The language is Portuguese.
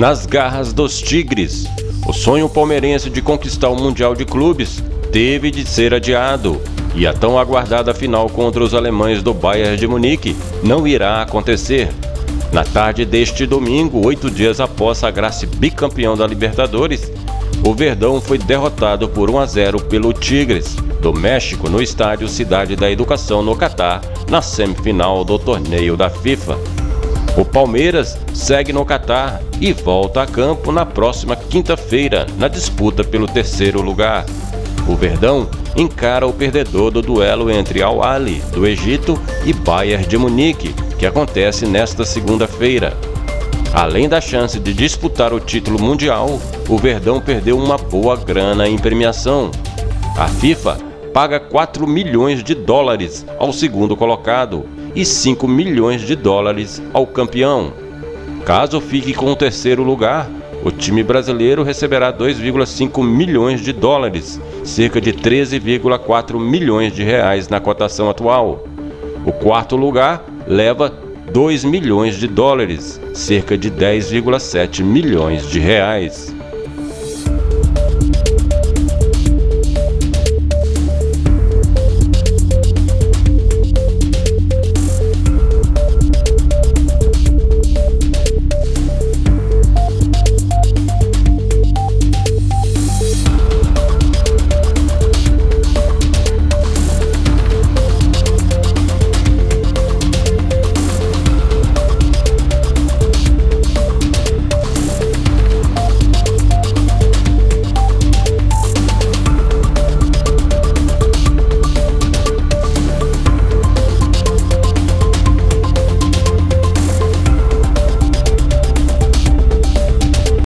nas garras dos Tigres. O sonho palmeirense de conquistar o Mundial de Clubes teve de ser adiado e a tão aguardada final contra os alemães do Bayern de Munique não irá acontecer. Na tarde deste domingo, oito dias após sagrar-se bicampeão da Libertadores, o Verdão foi derrotado por 1 a 0 pelo Tigres, do México, no estádio Cidade da Educação, no Catar, na semifinal do torneio da FIFA. O Palmeiras segue no Catar e volta a campo na próxima quinta-feira, na disputa pelo terceiro lugar. O Verdão encara o perdedor do duelo entre Al Ali, do Egito, e Bayern de Munique, que acontece nesta segunda-feira. Além da chance de disputar o título mundial, o Verdão perdeu uma boa grana em premiação. A FIFA paga 4 milhões de dólares ao segundo colocado e 5 milhões de dólares ao campeão. Caso fique com o terceiro lugar, o time brasileiro receberá 2,5 milhões de dólares, cerca de 13,4 milhões de reais na cotação atual. O quarto lugar leva 2 milhões de dólares, cerca de 10,7 milhões de reais.